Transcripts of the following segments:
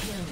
Kill.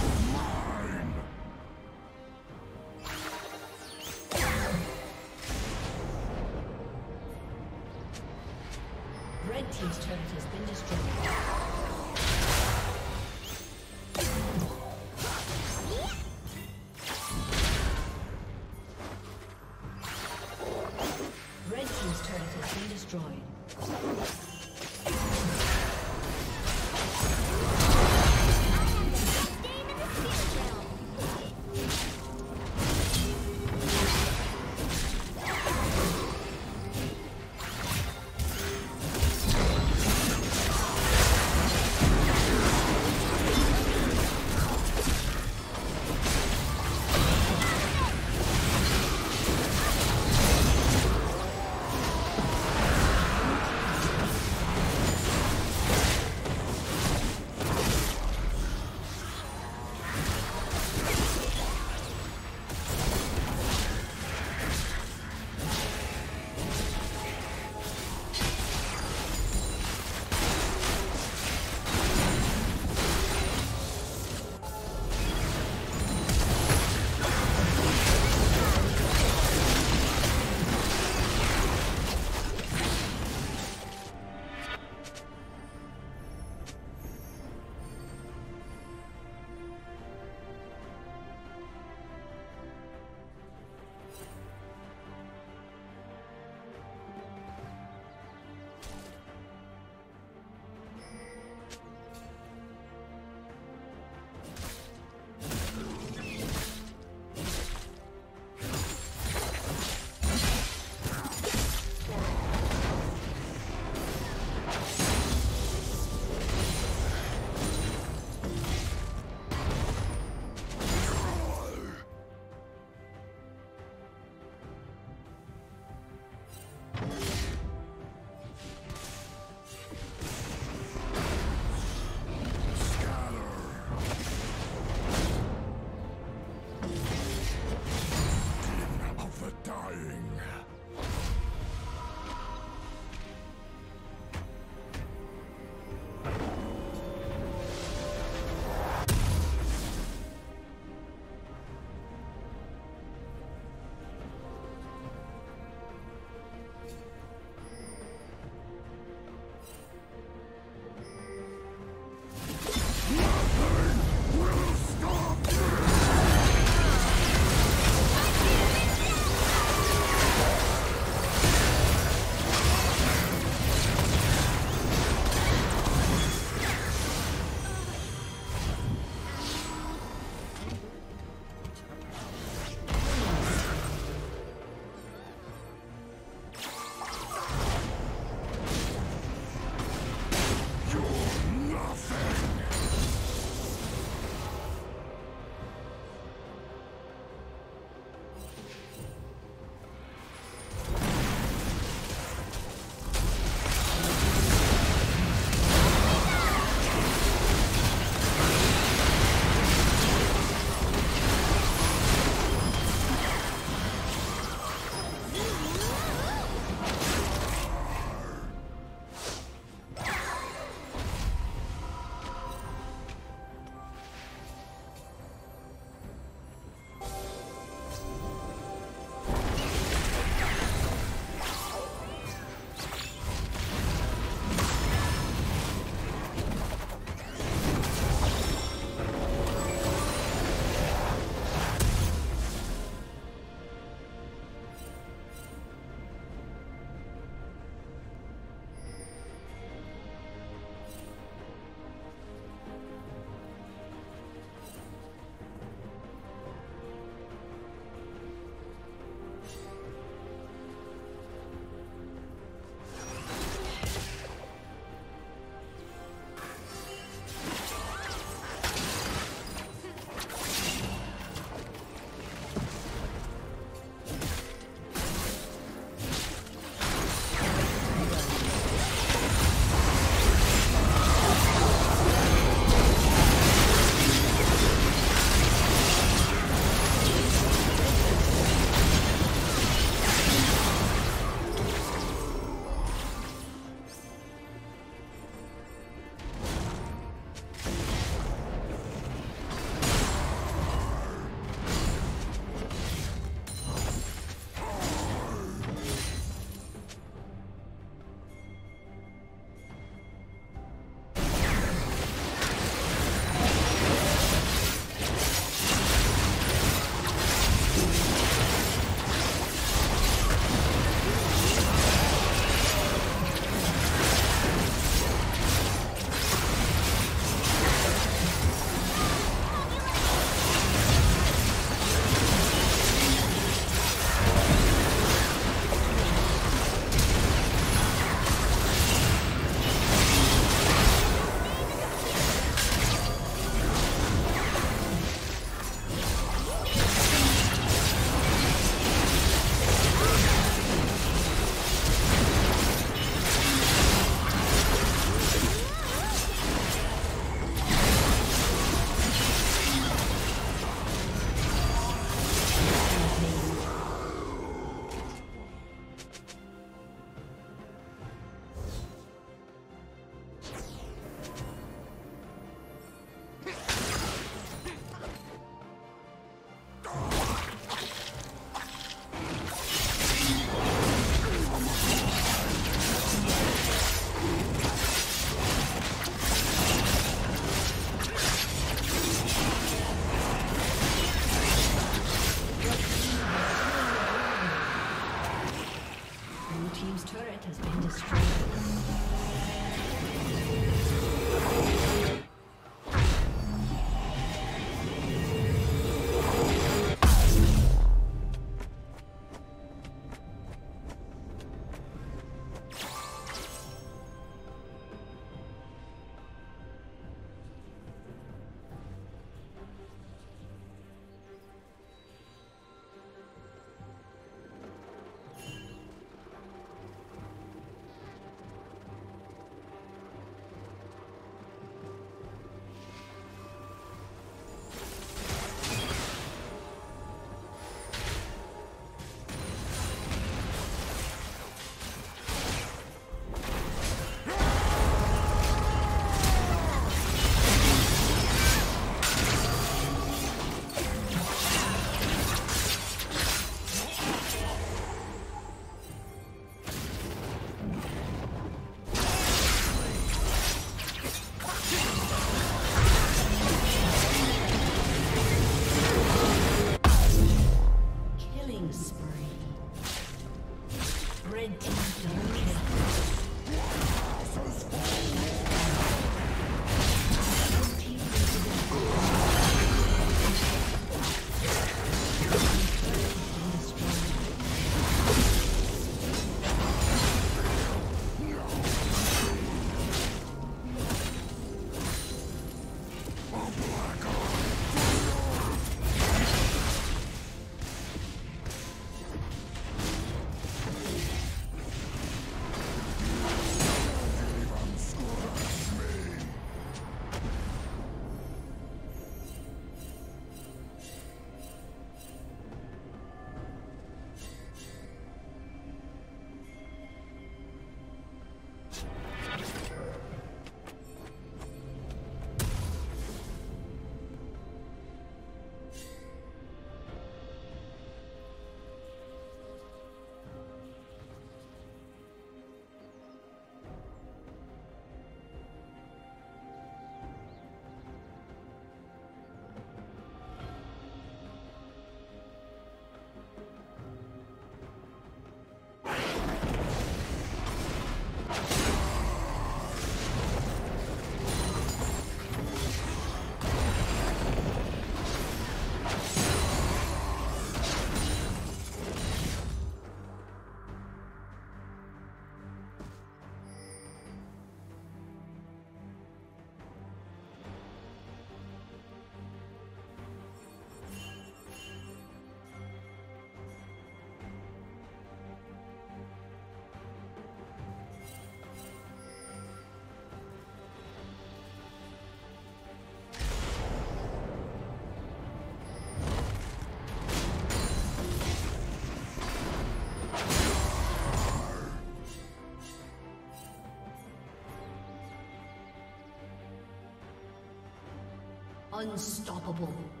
Unstoppable.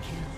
Thank